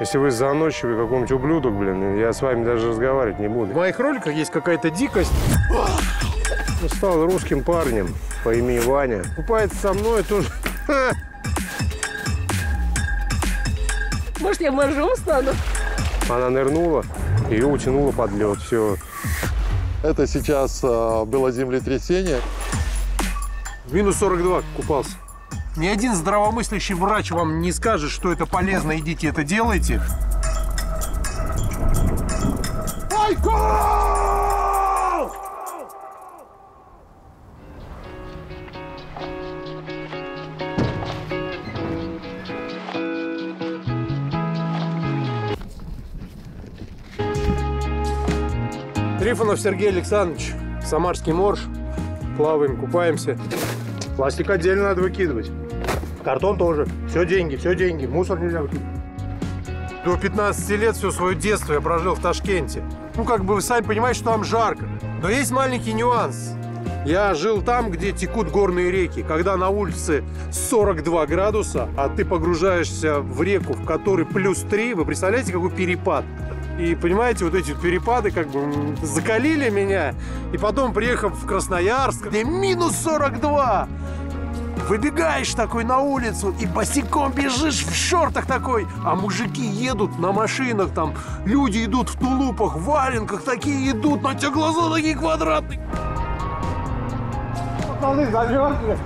Если вы заносчивый какой-нибудь ублюдок, блин, я с вами даже разговаривать не буду. В моих роликах есть какая-то дикость. Он стал русским парнем по имени Ваня. Купается со мной тоже. Может, я моржом стану? Она нырнула, ее утянуло под лед. Все. Это сейчас э, было землетрясение. Минус 42 купался. Ни один здравомыслящий врач вам не скажет, что это полезно, идите это делайте. Трифонов Сергей Александрович, Самарский морж. Плаваем, купаемся. Пластик отдельно надо выкидывать. Картон тоже. Все деньги, все деньги. Мусор нельзя. До 15 лет все свое детство я прожил в Ташкенте. Ну, как бы вы сами понимаете, что там жарко. Но есть маленький нюанс. Я жил там, где текут горные реки. Когда на улице 42 градуса, а ты погружаешься в реку, в которой плюс 3, вы представляете, какой перепад? И понимаете, вот эти перепады как бы закалили меня. И потом, приехав в Красноярск, где минус 42, Выбегаешь такой на улицу и босиком бежишь в шортах такой, а мужики едут на машинах там, люди идут в тулупах, в валенках такие идут, на тебя глаза такие квадратные. Пацаны замерзли.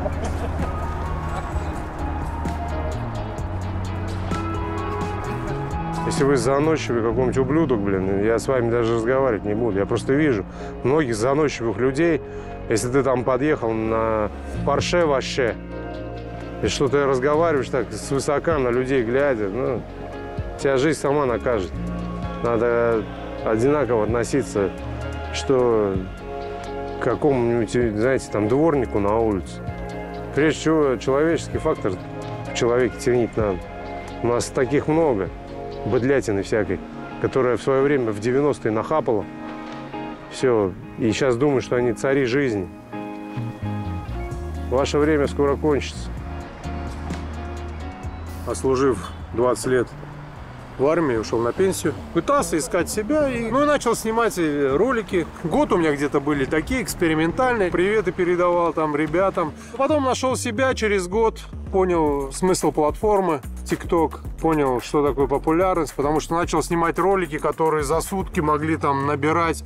Если вы заносчивый какой-нибудь ублюдок, блин, я с вами даже разговаривать не буду. Я просто вижу многих заносчивых людей. Если ты там подъехал на парше вообще, и что ты разговариваешь так свысока на людей глядя, ну, тебя жизнь сама накажет. Надо одинаково относиться, что к какому-нибудь, знаете, там, дворнику на улице. Прежде всего, человеческий фактор в человеке ценить надо. У нас таких много, быдлятины всякой, которая в свое время в 90-е нахапала. Все, и сейчас думают, что они цари жизни. Ваше время скоро кончится. Ослужив 20 лет в армии, ушел на пенсию. Пытался искать себя и ну, и начал снимать э, ролики. Год у меня где-то были такие экспериментальные. Приветы передавал там ребятам. Потом нашел себя через год. Понял смысл платформы TikTok. Понял, что такое популярность. Потому что начал снимать ролики, которые за сутки могли там набирать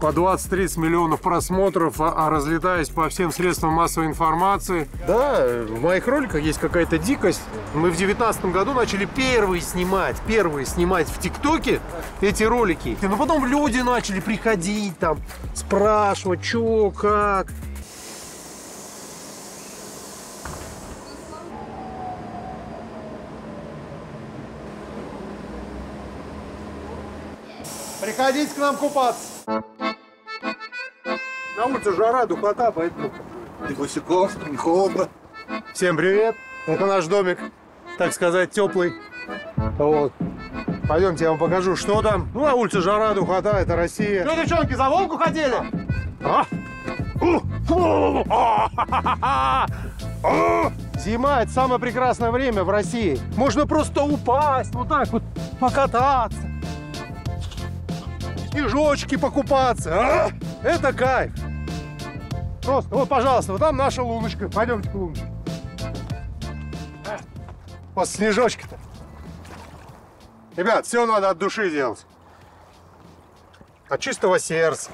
по 20-30 миллионов просмотров, а, а разлетаясь по всем средствам массовой информации. Да, в моих роликах есть какая-то дикость. Мы в девятнадцатом году начали первые снимать, первые снимать в ТикТоке эти ролики. Но потом люди начали приходить там, спрашивать, что, как. Приходите к нам купаться. На улице жара, духота, поэтому... И босиком, не холодно. Всем привет. Это наш домик, так сказать, теплый. Вот. Пойдемте, я вам покажу, что там. Ну, на улице жара, духота, это Россия. Что, девчонки, за волку хотели? А? Зима – это самое прекрасное время в России. Можно просто упасть, вот так вот, покататься. Снежочки покупаться. а? Это кайф. Просто, вот, пожалуйста, вот там наша луночка. Пойдемте к луночке. После снежочка-то. Ребят, все надо от души делать. От чистого сердца.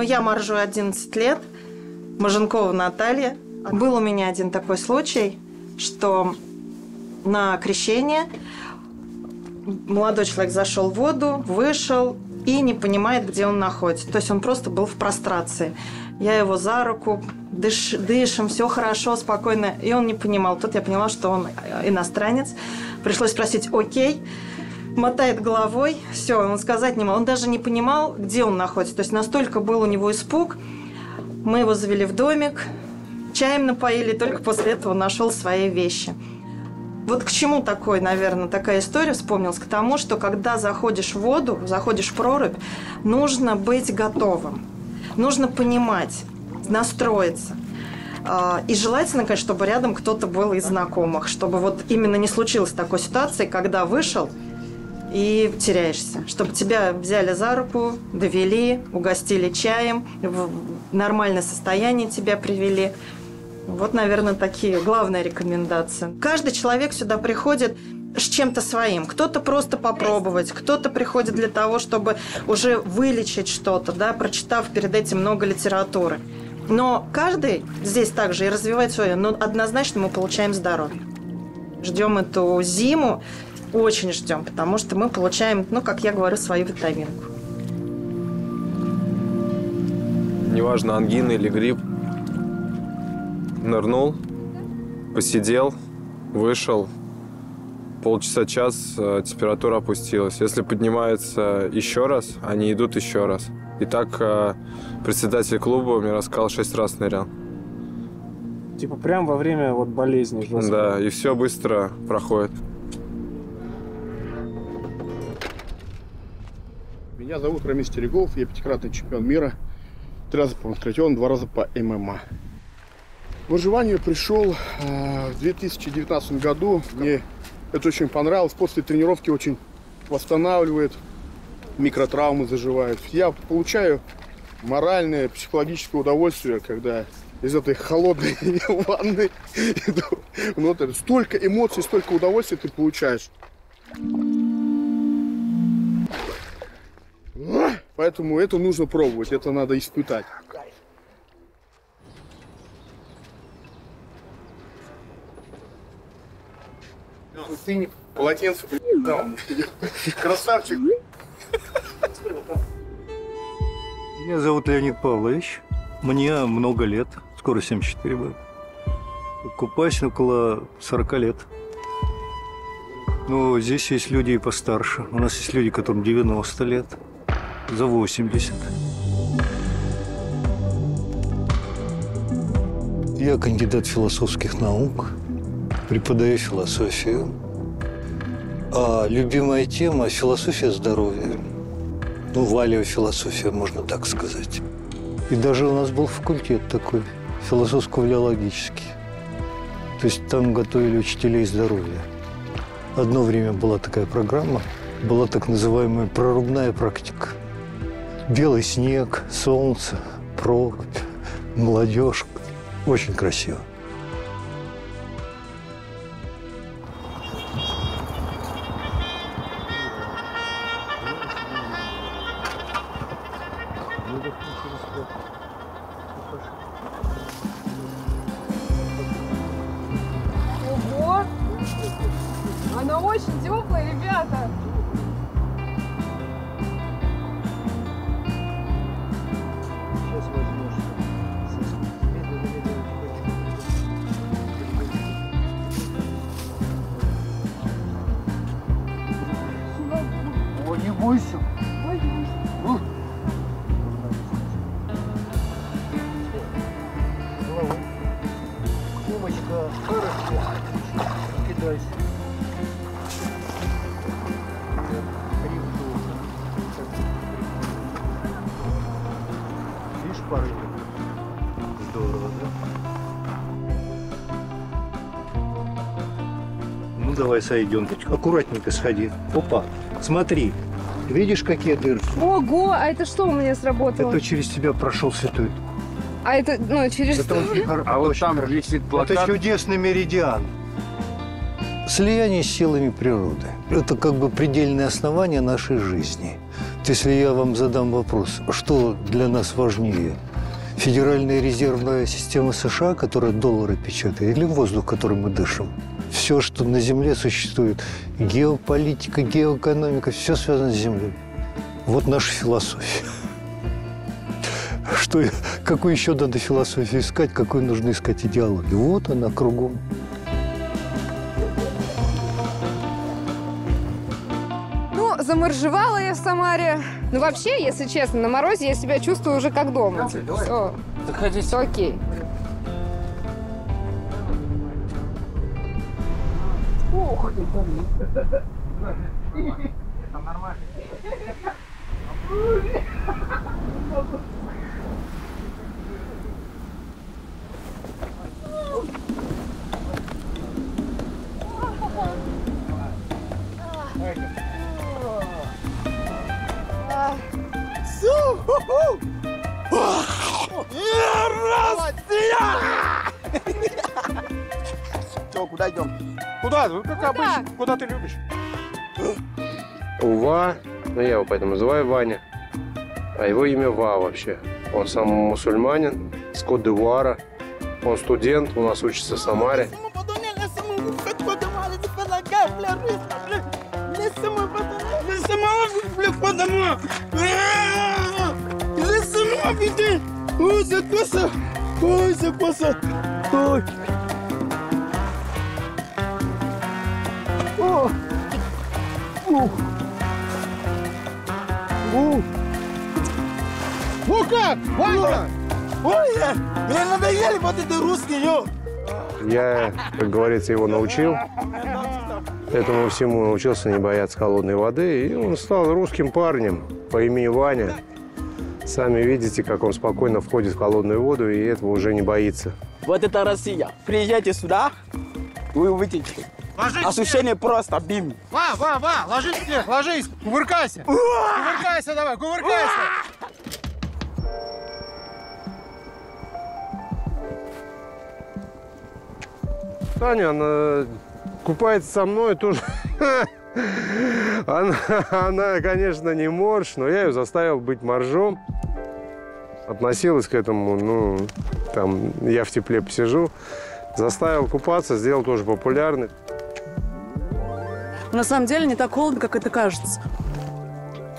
Но я моржу 11 лет, Маженкова Наталья. Был у меня один такой случай, что на крещение молодой человек зашел в воду, вышел и не понимает, где он находится. То есть он просто был в прострации. Я его за руку, дыш, дышим, все хорошо, спокойно. И он не понимал. Тут я поняла, что он иностранец. Пришлось спросить, окей. Мотает головой, все, он сказать не мог. Он даже не понимал, где он находится. То есть настолько был у него испуг. Мы его завели в домик, чаем напоили, только после этого нашел свои вещи. Вот к чему такой, наверное, такая история вспомнилась? К тому, что когда заходишь в воду, заходишь в прорубь, нужно быть готовым. Нужно понимать, настроиться. А, И желательно, конечно, чтобы рядом кто-то был из знакомых, чтобы вот именно не случилось такой ситуации, когда вышел и теряешься. Чтобы тебя взяли за руку, довели, угостили чаем, в нормальное состояние тебя привели. Вот, наверное, такие главные рекомендации. Каждый человек сюда приходит с чем-то своим. Кто-то просто попробовать, кто-то приходит для того, чтобы уже вылечить что-то, да, прочитав перед этим много литературы. Но каждый здесь также и развивает свое, но однозначно мы получаем здоровье. Ждем эту зиму, очень ждем, потому что мы получаем, ну, как я говорю, свою витаминку. неважно, ангина или грипп. Нырнул, посидел, вышел, полчаса, час, э, температура опустилась. Если поднимается еще раз, они идут еще раз. И так э, председатель клуба мне рассказал, шесть раз нырял. Типа прям во время вот болезни. жесткой. Да, и все быстро проходит. Меня зовут Рамис Терегов, я пятикратный чемпион мира. Три раза по панкратиону, два раза по ММА. В выживание пришел э, в 2019 году. Мне это очень понравилось. После тренировки очень восстанавливает, микротравмы заживают. Я получаю моральное, психологическое удовольствие, когда из этой холодной ванны иду внутрь. Столько эмоций, столько удовольствия ты получаешь. Поэтому это нужно пробовать, это надо испытать. Ты не полотенце, да, красавчик. Меня зовут Леонид Павлович. Мне много лет, скоро 74 будет. Купаюсь около 40 лет. Но здесь есть люди и постарше. У нас есть люди, которым 90 лет, за 80. Я кандидат философских наук, преподаю философию. А любимая тема – философия здоровья. Ну, валиофилософия, можно так сказать. И даже у нас был факультет такой, философско-филологический. То есть там готовили учителей здоровья. Одно время была такая программа, была так называемая прорубная практика. Белый снег, солнце, прорубь, молодежь. Очень красиво. Умочка, хорошо. Кидайся. Видишь, порывы? Здорово, да? Ну, давай сойдем. Аккуратненько сходи. Опа, смотри. Видишь, какие дырки? Ого, а это что у меня сработало? Это через тебя прошел святой. А это, ну, через Это что? очень А вот очень там хорошо. висит Это плакат. чудесный меридиан. Слияние с силами природы. Это как бы предельное основание нашей жизни. Вот Если я вам задам вопрос, что для нас важнее? Федеральная резервная система США, которая доллары печатает, или воздух, которым мы дышим? Все, что на Земле существует, геополитика, геоэкономика, все связано с Землей. Вот наша философия. Что, какую еще надо философию искать, какую нужно искать идеологию? Вот она кругом. Ну, заморжевала я в Самаре. Ну, вообще, если честно, на морозе я себя чувствую уже как дома. Все. Все окей. Все, куда идем? Куда? Ну, как обычно. Куда ты любишь? Ува, ну я его поэтому называю Ваня, а его имя Ва вообще. Он сам мусульманин, с Кот-д'Ивуара. Он студент, у нас учится в Самаре. Laisse-moi, ça Oh, c'est quoi ça Oh Oh Oh Oh Ну Ваня? Ой, мне надоели вот эти русские, ё! Я, как говорится, его научил. Этому всему научился не бояться холодной воды. И он стал русским парнем по имени Ваня. Сами видите, как он спокойно входит в холодную воду и этого уже не боится. Вот это Россия. Приезжайте сюда, вы увидите. Ложись Ощущение просто бим. Ва, Ва, Ва, ложись снег, ложись, кувыркайся. Кувыркайся давай, кувыркайся. Таня, она купается со мной тоже. Она, она, конечно, не морж, но я ее заставил быть моржом. Относилась к этому, ну, там, я в тепле посижу. Заставил купаться, сделал тоже популярный. На самом деле не так холодно, как это кажется.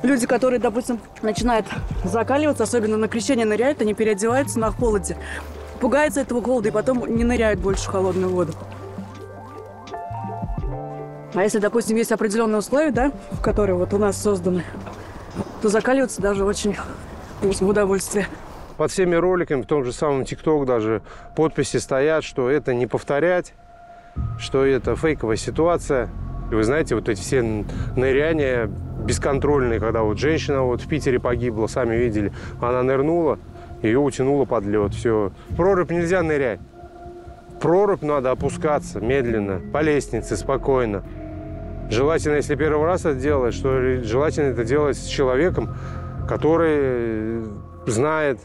Люди, которые, допустим, начинают закаливаться, особенно на крещение ныряют, они переодеваются на холоде, пугаются этого холода и потом не ныряют больше в холодную воду. А если, допустим, есть определенные условия, да, в которые вот у нас созданы, то закаливаться даже очень в удовольствие. Под всеми роликами, в том же самом ТикТок даже подписи стоят, что это не повторять, что это фейковая ситуация. И вы знаете, вот эти все ныряния бесконтрольные, когда вот женщина вот в Питере погибла, сами видели, она нырнула, ее утянуло под лед, все. Прорубь нельзя нырять. Прорубь надо опускаться медленно, по лестнице, спокойно. Желательно, если первый раз это делаешь, что желательно это делать с человеком, который знает,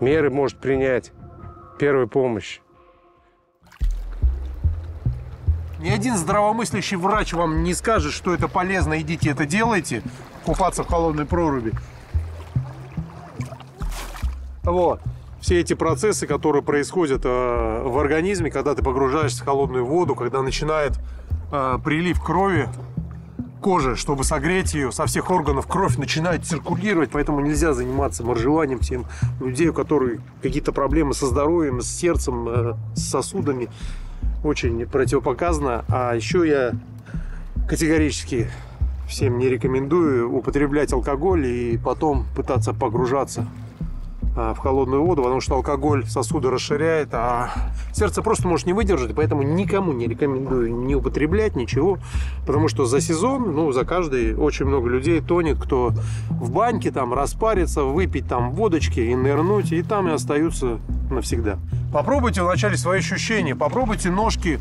меры может принять, первую помощь. Ни один здравомыслящий врач вам не скажет, что это полезно, идите это делайте, купаться в холодной проруби. Вот. Все эти процессы, которые происходят э, в организме, когда ты погружаешься в холодную воду, когда начинает э, прилив крови к коже, чтобы согреть ее, со всех органов кровь начинает циркулировать, поэтому нельзя заниматься моржеванием тем людей, у которых какие-то проблемы со здоровьем, с сердцем, э, с сосудами очень противопоказано. А еще я категорически всем не рекомендую употреблять алкоголь и потом пытаться погружаться в холодную воду, потому что алкоголь сосуды расширяет, а сердце просто может не выдержать, поэтому никому не рекомендую не употреблять ничего, потому что за сезон, ну, за каждый очень много людей тонет, кто в баньке там распарится, выпить там водочки и нырнуть, и там и остаются навсегда. Попробуйте вначале свои ощущения, попробуйте ножки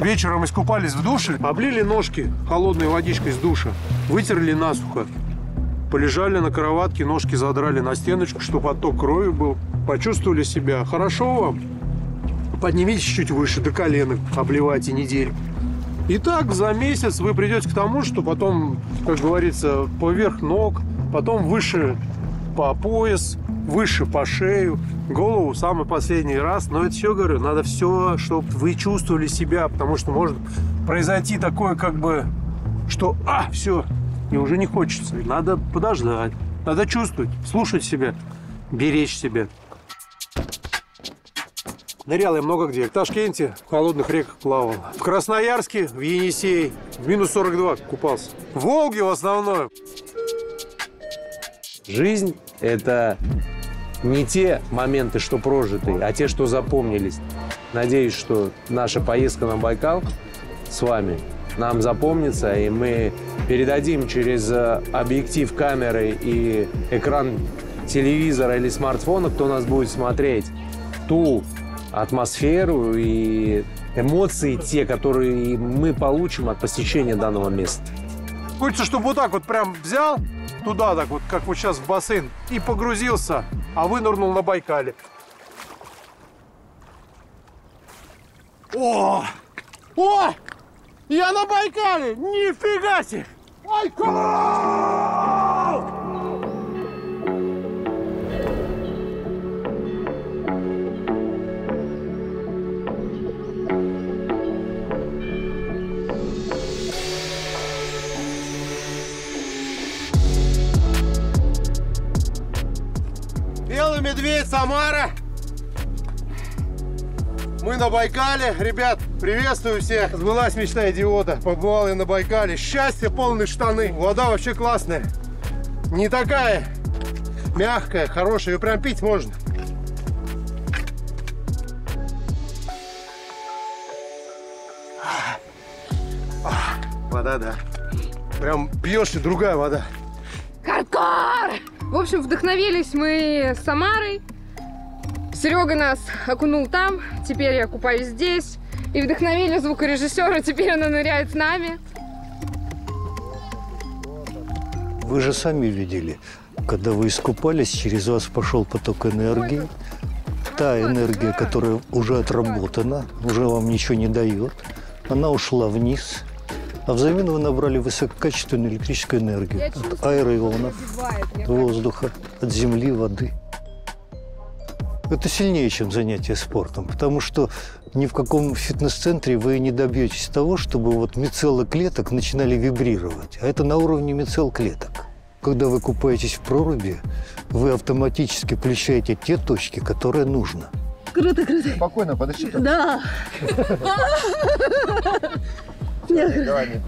Вечером искупались в душе, облили ножки холодной водичкой с душа, вытерли насухо, полежали на кроватке, ножки задрали на стеночку, чтобы отток крови был. Почувствовали себя. Хорошо вам? Поднимитесь чуть выше, до коленок, обливайте неделю. И так за месяц вы придете к тому, что потом, как говорится, поверх ног, потом выше по пояс, выше по шею, голову самый последний раз. Но это все, говорю, надо все, чтобы вы чувствовали себя, потому что может произойти такое, как бы, что, а, все, и уже не хочется. Надо подождать, надо чувствовать, слушать себя, беречь себя. Нырял я много где. В Ташкенте в холодных реках плавал. В Красноярске, в Енисей, в минус 42 купался. В Волге в основном. Жизнь – это не те моменты, что прожиты, а те, что запомнились. Надеюсь, что наша поездка на Байкал с вами нам запомнится, и мы передадим через э, объектив камеры и экран телевизора или смартфона, кто нас будет смотреть, ту атмосферу и эмоции те, которые мы получим от посещения данного места. Хочется, чтобы вот так вот прям взял туда, так вот, как вот сейчас в бассейн, и погрузился, а вынырнул на Байкале. О! О! Я на Байкале! Нифига себе! Байкал! Белый медведь, Самара. Мы на Байкале. Ребят, приветствую всех. Сбылась мечта идиота. Побывал я на Байкале. Счастье, полные штаны. Вода вообще классная. Не такая мягкая, хорошая. Ее прям пить можно. Вода, да. Прям пьешь и другая вода. Каркар! В общем, вдохновились мы Самарой. Серега нас окунул там, теперь я купаюсь здесь. И вдохновили звукорежиссера, теперь она ныряет с нами. Вы же сами видели, когда вы искупались, через вас пошел поток энергии. Та энергия, которая уже отработана, уже вам ничего не дает, она ушла вниз. А взамен вы набрали высококачественную электрическую энергию от аэроионов, от воздуха, от земли, воды. Это сильнее, чем занятие спортом, потому что ни в каком фитнес-центре вы не добьетесь того, чтобы вот мицеллы клеток начинали вибрировать. А это на уровне мицелл клеток. Когда вы купаетесь в проруби, вы автоматически включаете те точки, которые нужно. Круто, круто. Спокойно, подожди. Да. Давай,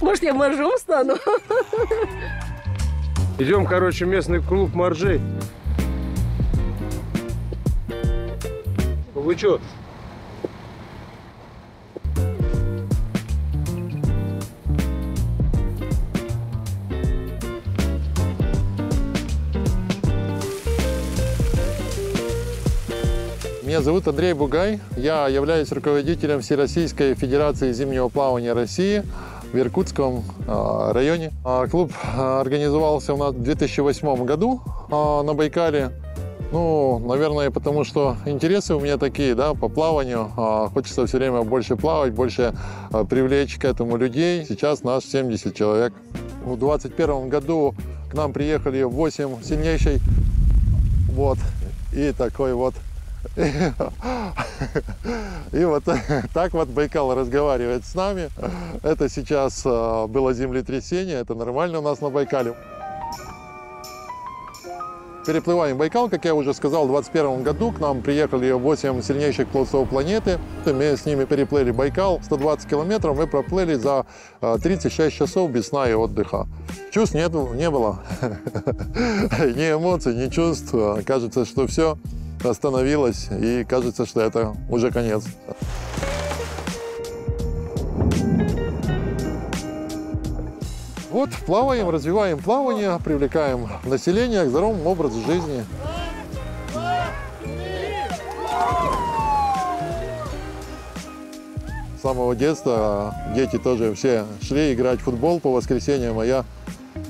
Может, я моржом стану? Идем, короче, местный клуб моржей. Вы что? Меня зовут Андрей Бугай. Я являюсь руководителем Всероссийской Федерации зимнего плавания России в Иркутском а, районе. А, Клуб а, организовался у нас в 2008 году на Байкале. Ну, наверное, потому что интересы у меня такие, да, по плаванию. Хочется все время больше плавать, больше привлечь к этому людей. Сейчас нас 70 человек. В 2021 году к нам приехали 8 сильнейших. Вот. И такой вот и вот так вот Байкал разговаривает с нами. Это сейчас а, было землетрясение, это нормально у нас на Байкале. Переплываем Байкал, как я уже сказал, в 2021 году к нам приехали 8 сильнейших пловцов планеты. Мы с ними переплыли Байкал 120 километров, мы проплыли за а, 36 часов без сна и отдыха. Чувств нет, не было, ни эмоций, ни чувств. Кажется, что все остановилось, и кажется, что это уже конец. Вот, плаваем, развиваем плавание, привлекаем население к здоровому образу жизни. С самого детства дети тоже все шли играть в футбол по воскресеньям, а я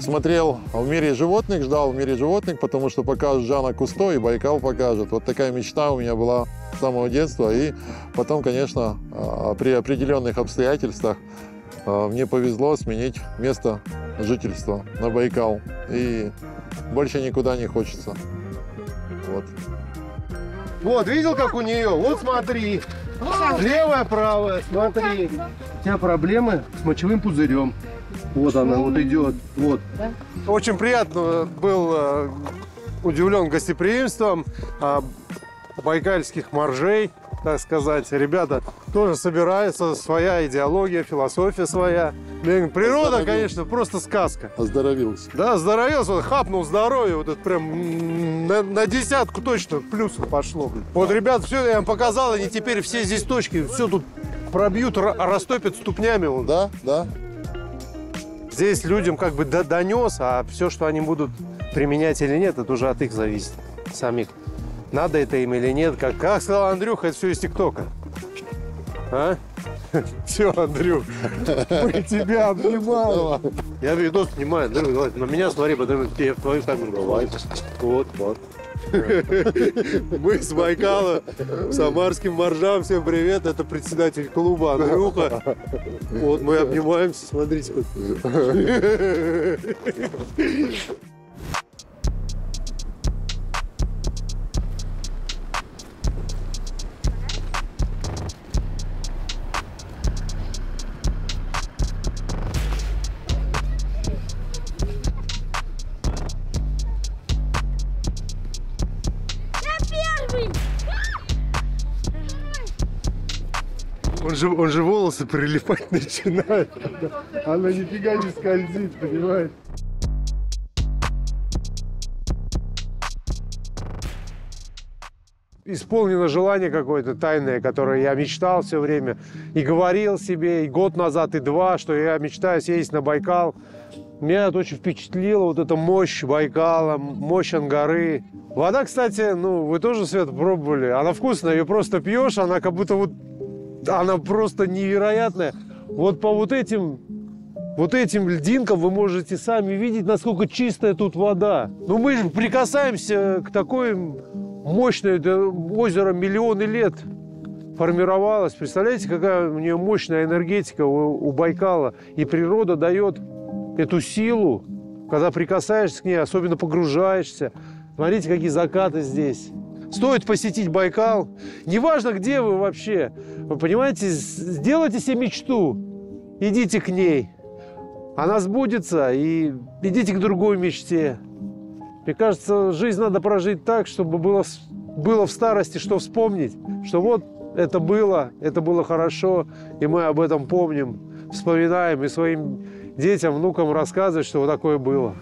смотрел в мире животных, ждал в мире животных, потому что покажут Жана Кусто и Байкал покажет. Вот такая мечта у меня была с самого детства. И потом, конечно, а, при определенных обстоятельствах а, мне повезло сменить место жительства на Байкал. И больше никуда не хочется. Вот. Вот, видел, как у нее? Вот смотри. Левая, правая, смотри. У тебя проблемы с мочевым пузырем. Вот она, вот идет. Вот. Очень приятно был э, удивлен гостеприимством э, байкальских моржей. так сказать. Ребята тоже собираются, своя идеология, философия своя. Блин, Природа, конечно, просто сказка. Оздоровился. Да, здоровился, вот хапнул здоровье, вот это прям на, на десятку точно плюсов пошло. Вот, ребят, все я вам показал, они теперь все здесь точки, все тут пробьют, ра- растопят ступнями. Вот. Да, да. Здесь людям как бы до- донес, а все, что они будут применять или нет, это уже от их зависит, самих. Надо это им или нет, как, как сказал Андрюха, это все из ТикТока. А? Все, Андрюх, мы тебя обнимаем. Я видос снимаю, Андрюх, на меня смотри, потом тебе в твою камеру. Давай. Вот, вот. Мы с Байкала, самарским моржам, всем привет, это председатель клуба Андрюха. Вот мы обнимаемся, смотрите. Он же, он же волосы прилипать начинает. Она нифига не скользит, понимаешь? Исполнено желание какое-то тайное, которое я мечтал все время. И говорил себе и год назад, и два, что я мечтаю съездить на Байкал. Меня это очень впечатлило, вот эта мощь Байкала, мощь Ангары. Вода, кстати, ну, вы тоже, Свет, пробовали. Она вкусная, ее просто пьешь, она как будто вот она просто невероятная. Вот по вот этим, вот этим льдинкам вы можете сами видеть, насколько чистая тут вода. Ну мы же прикасаемся к такой мощной, это озеро миллионы лет формировалось. Представляете, какая у нее мощная энергетика у, у Байкала. И природа дает эту силу, когда прикасаешься к ней, особенно погружаешься. Смотрите, какие закаты здесь. Стоит посетить Байкал. Неважно, где вы вообще. Вы понимаете, сделайте себе мечту. Идите к ней. Она сбудется, и идите к другой мечте. Мне кажется, жизнь надо прожить так, чтобы было, было в старости что вспомнить. Что вот это было, это было хорошо, и мы об этом помним, вспоминаем, и своим детям, внукам рассказывать, что вот такое было.